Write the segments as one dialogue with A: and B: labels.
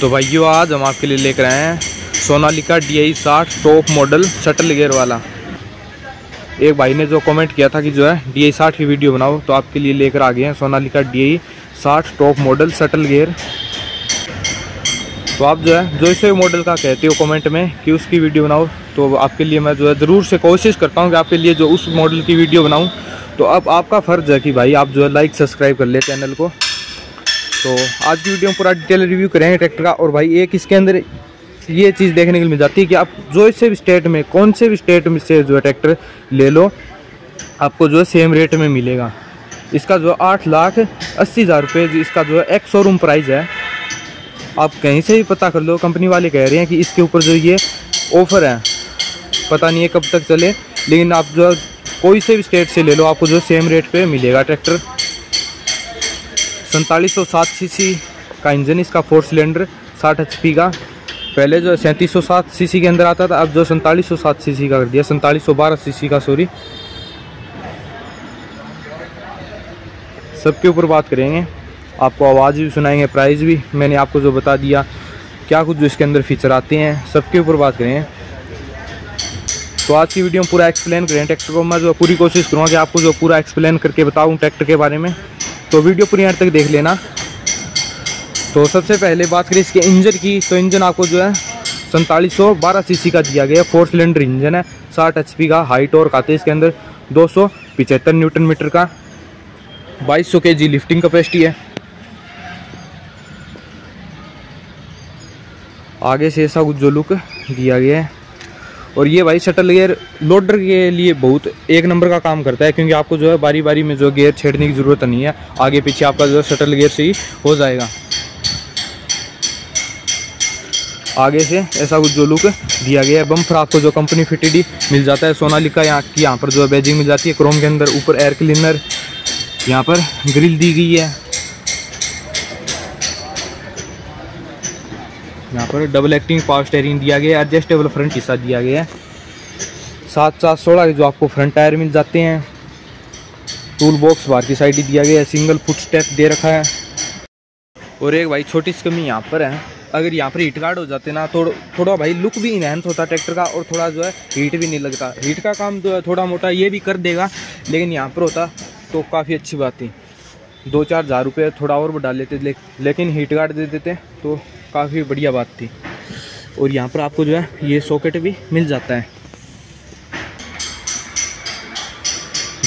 A: तो भाइयों, आज हम आपके लिए लेकर आए हैं सोनालिका डी आई साठ टॉप मॉडल शटल गेयर वाला। एक भाई ने जो कमेंट किया था कि जो है डी आई साठ की वीडियो बनाओ तो आपके लिए लेकर आ गए हैं सोनालिका डी आई साठ टॉप मॉडल शटल गेयर तो आप जो है, जो इसे मॉडल का कहते हो कमेंट में कि उसकी वीडियो बनाओ तो आपके लिए मैं जो है ज़रूर से कोशिश करता हूँ कि आपके लिए जो उस मॉडल की वीडियो बनाऊँ। तो अब आपका फ़र्ज़ है कि भाई आप जो है लाइक सब्सक्राइब कर ले चैनल को। तो आज की वीडियो में पूरा डिटेल रिव्यू करेंगे ट्रैक्टर का और भाई एक इसके अंदर ये चीज़ देखने को मिल जाती है कि आप जो से भी स्टेट में, कौन से भी स्टेट में से जो है ट्रैक्टर ले लो, आपको जो है सेम रेट में मिलेगा। इसका जो आठ लाख अस्सी हज़ार रुपये इसका जो है एक शोरूम प्राइस है। आप कहीं से भी पता कर लो कंपनी वाले कह रहे हैं कि इसके ऊपर जो ये ऑफ़र है, पता नहीं है कब तक चले, लेकिन आप जो कोई से भी स्टेट से ले लो, आपको जो सेम रेट पे मिलेगा ट्रैक्टर सैंतालीस सौ सात सी का इंजन, इसका फोर सिलेंडर, साठ एच का। पहले जो सैंतीस सौ सात सी के अंदर आता था, अब जो सैंतालीस सौ सात सी का कर दिया, सैंतालीस सौ बारह सी का, सॉरी। सबके ऊपर बात करेंगे। आपको आवाज़ भी सुनाएँगे, प्राइस भी। मैंने आपको जो बता दिया, क्या कुछ जो इसके अंदर फीचर आते हैं, सबके ऊपर बात करेंगे। तो आज की वीडियो में पूरा एक्सप्लेन करें। ट्रैक्टर को मैं जो पूरी कोशिश करूँगा कि आपको जो पूरा एक्सप्लेन करके बताऊँ ट्रैक्टर के बारे में। तो वीडियो पूरी यहाँ तक देख लेना। तो सबसे पहले बात करें इसके इंजन की तो इंजन आपको जो है सैंतालीस सौ बारह सी का दिया गया है। फोर सिलेंडर इंजन है, साठ एचपी का हाइट और आते इसके अंदर दो सौ पिचहत्तर न्यूटन मीटर का, बाईस सौ के जी लिफ्टिंग कैपेसिटी है। आगे से ऐसा कुछ जो लुक दिया गया है। और ये भाई शटल गेयर लोडर के लिए बहुत एक नंबर का काम करता है, क्योंकि आपको जो है बारी बारी में जो गेयर छेड़ने की ज़रूरत नहीं है, आगे पीछे आपका जो शटल गेयर से ही हो जाएगा। आगे से ऐसा कुछ जो लुक दिया गया है बम्फर आपको जो कंपनी फिटेड मिल जाता है, सोनालिका यहाँ की यहाँ पर जो है बैजिंग मिल जाती है क्रोम के अंदर ऊपर एयर क्लीनर यहाँ पर ग्रिल दी गई है। यहाँ पर डबल एक्टिंग पावर स्टेयरिंग दिया गया है एडजस्टेबल फ्रंट हिस्सा दिया गया है। सात सात सोलह जो आपको फ्रंट टायर मिल जाते हैं। टूल बॉक्स बाहर की साइड ही दिया गया है सिंगल फुट स्टेप दे रखा है। और एक भाई छोटी सी कमी यहाँ पर है अगर यहाँ पर हीट गार्ड हो जाते ना थोड़ा थोड़ा भाई लुक भी इनहेंस होता ट्रैक्टर का और थोड़ा जो है हीट भी नहीं लगता। हीट का काम जो है थोड़ा मोटा ये भी कर देगा लेकिन यहाँ पर होता तो काफ़ी अच्छी बात थी। दो चार हज़ार रुपये थोड़ा और बढ़ा लेते ले, लेकिन हीट गार्ड दे देते तो काफ़ी बढ़िया बात थी। और यहाँ पर आपको जो है, ये सॉकेट भी मिल जाता है।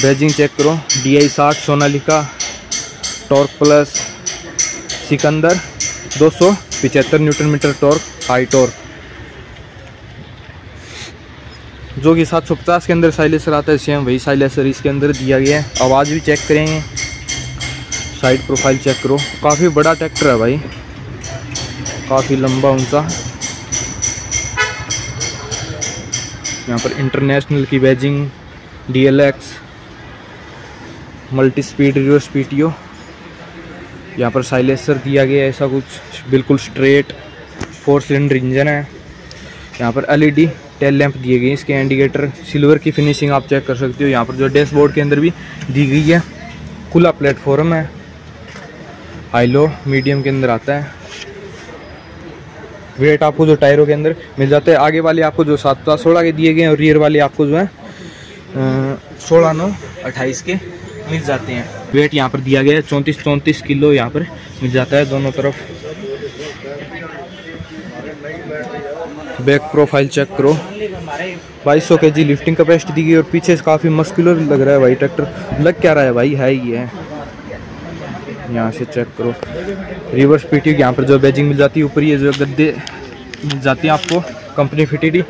A: बैजिंग चेक करो। डी आई साठ, सोनालिका टॉर्क प्लस सिकंदर, दो सौ पिचहत्तर newton metre torque high torque जो कि 750 के अंदर साइलेसर आता है सेम वही साइलेसर इसके अंदर दिया गया है। आवाज़ भी चेक करेंगे। साइड प्रोफ़ाइल चेक करो। काफ़ी बड़ा ट्रैक्टर है भाई। काफ़ी लंबा ऊँचा। यहाँ पर इंटरनेशनल की badging D L X multi speed T O यहाँ पर साइलेसर दिया गया ऐसा कुछ। बिल्कुल स्ट्रेट फोर सिलेंडर इंजन है। यहाँ पर एलईडी टेल लैंप दिए गए इसके इंडिकेटर सिल्वर की फिनिशिंग आप चेक कर सकते हो। यहाँ पर जो डैशबोर्ड के अंदर भी दी गई है। खुला प्लेटफॉर्म है। हाई लो मीडियम के अंदर आता है। वेट आपको जो टायरों के अंदर मिल जाते हैं। आगे वाले आपको जो सात सोलह के दिए गए हैं और रियर वाले आपको जो है सोलह नौ अट्ठाईस के मिल जाते हैं। वेट यहाँ पर दिया गया है, चौंतीस चौंतीस किलो यहाँ पर मिल जाता है दोनों तरफ़। बैक प्रोफ़ाइल चेक करो। बाईस सौ के जी लिफ्टिंग कैपेसिटी दी गई और पीछे से काफ़ी मस्कुलर लग रहा है भाई ट्रैक्टर लग क्या रहा है भाई, है ही है। यहाँ से चेक करो। रिवर्स पीटी यहाँ पर जो बैजिंग मिल जाती है, ऊपर ये जो गद्दे मिल जाती हैं आपको कंपनी फिटेड ही।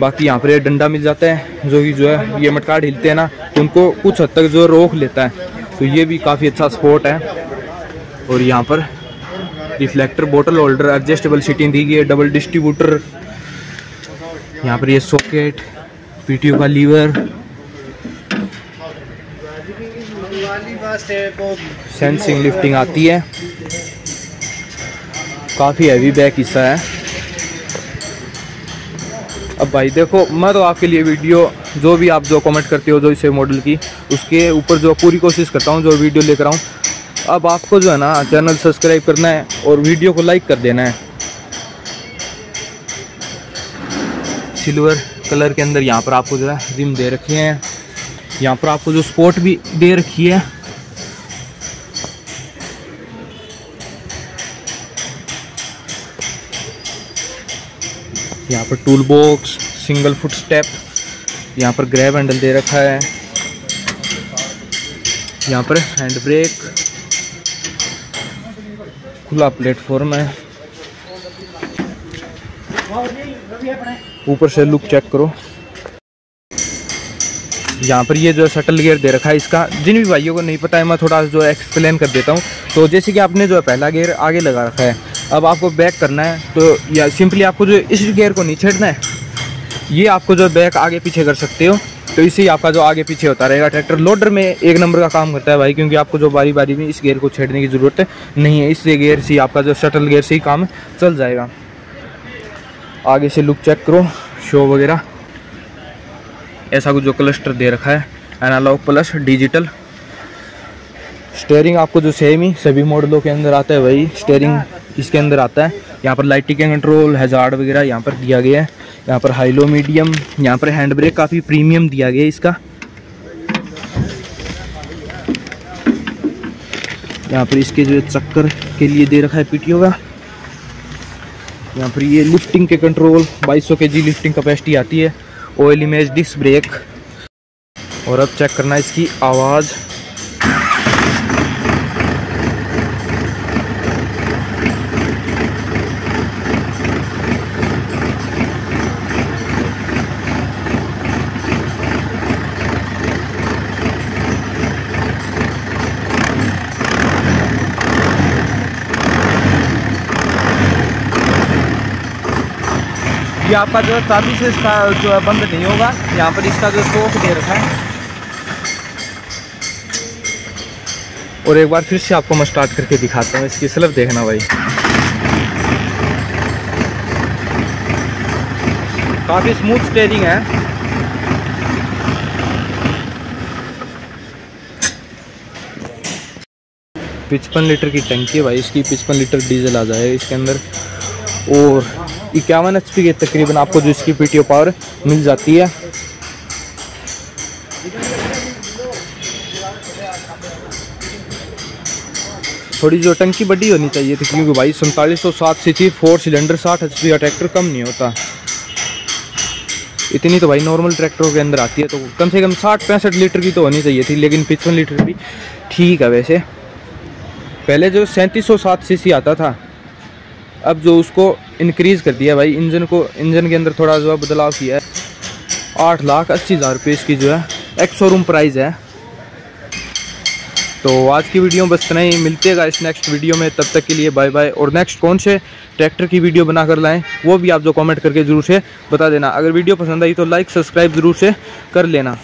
A: बाकी यहाँ पर ये डंडा मिल जाता है, जो कि जो है, ये मटकाट हिलते हैं ना तो उनको कुछ हद तक जो रोक लेता है। तो ये भी काफ़ी अच्छा स्पोर्ट है। और यहाँ पर reflector bottle holder adjustable seating दी गई है डबल डिस्ट्रीब्यूटर यहाँ पर ये सॉकेट पीटीओ का लीवर सेंसिंग लिफ्टिंग आती है। काफ़ी हैवी बैक हिस्सा है। अब भाई देखो, मैं तो आपके लिए वीडियो जो भी आप जो कमेंट करते हो, जो इसे मॉडल की, उसके ऊपर जो पूरी कोशिश करता हूँ, जो वीडियो लेकर आऊँ। अब आपको जो है ना चैनल सब्सक्राइब करना है और वीडियो को लाइक कर देना है। सिल्वर कलर के अंदर यहाँ पर आपको जो है रिम दे रखी है। यहाँ पर आपको जो स्पोर्ट भी दे रखी है। यहाँ पर tool box single foot step यहाँ पर ग्रैब हैंडल दे रखा है। यहाँ पर हैंड ब्रेक खुला प्लेटफॉर्म है। ऊपर से लुक चेक करो। यहाँ पर ये जो शटल गियर दे रखा है, इसका जिन भी भाइयों को नहीं पता है, मैं थोड़ा जो एक्सप्लेन कर देता हूँ। तो जैसे कि आपने जो है पहला गियर आगे लगा रखा है अब आपको बैक करना है तो या सिंपली आपको जो इस गियर को नहीं छेड़ना है, ये आपको जो बैक आगे पीछे कर सकते हो। तो इसी आपका जो आगे पीछे होता रहेगा। ट्रैक्टर लोडर में एक नंबर का काम करता है भाई, क्योंकि आपको जो बारी बारी में इस गेयर को छेड़ने की ज़रूरत नहीं है। इस गेयर से आपका जो शटल गेयर से ही काम चल जाएगा। आगे से लुक चेक करो शो वगैरह। ऐसा कुछ जो क्लस्टर दे रखा है एनालॉग प्लस डिजिटल स्टेयरिंग आपको जो सेम ही, सभी मॉडलों के अंदर आता है वही स्टेयरिंग इसके अंदर आता है। यहाँ पर लाइटिंग कंट्रोल हेजार्ड वगैरह यहाँ पर दिया गया है। यहाँ पर हाई लो मीडियम यहाँ पर हैंड ब्रेक काफ़ी प्रीमियम दिया गया है इसका। यहाँ पर इसके जो चक्कर के लिए दे रखा है पीटीओ का। यहाँ पर ये लिफ्टिंग के कंट्रोल 2200 के जी लिफ्टिंग कैपेसिटी आती है। ऑयल इमेज डिस्क ब्रेक और अब चेक करना इसकी आवाज़। आपका जो है चाबी से इसका जो है बंद नहीं होगा। यहाँ पर इसका जो स्टोक दे रखा है। और एक बार फिर से आपको मैं स्टार्ट करके दिखाता हूँ। इसकी स्लप देखना भाई। काफ़ी स्मूथ स्टेयरिंग है। पिचपन लीटर की टंकी है भाई। इसकी पिचपन लीटर डीजल आ जाएगा इसके अंदर। और इक्यावन एचपी के तकरीबन आपको जो इसकी पीटीओ पावर मिल जाती है। थोड़ी जो टंकी बड़ी होनी चाहिए थी, क्योंकि भाई सैंतालीस सौ सात सी थी, फोर सिलेंडर, साठ एच का ट्रैक्टर कम नहीं होता। इतनी तो भाई नॉर्मल ट्रैक्टरों के अंदर आती है तो कम से कम साठ पैंसठ लीटर की तो होनी चाहिए थी, लेकिन पिछवन लीटर भी ठीक है वैसे। पहले जो सैंतीस सौ सात सी आता था, अब जो उसको इनक्रीज़ कर दिया भाई। इंजन को इंजन के अंदर थोड़ा जो है बदलाव किया है। आठ लाख अस्सी हज़ार रुपये इसकी जो है एक शोरूम प्राइस है। तो आज की वीडियो बस इतना ही। मिलते हैं इस नेक्स्ट वीडियो में। तब तक के लिए बाय बाय और नेक्स्ट कौन से ट्रैक्टर की वीडियो बना कर लाएँ, वो भी आप जो कमेंट करके ज़रूर से बता देना। अगर वीडियो पसंद आई तो लाइक सब्सक्राइब ज़रूर से कर लेना।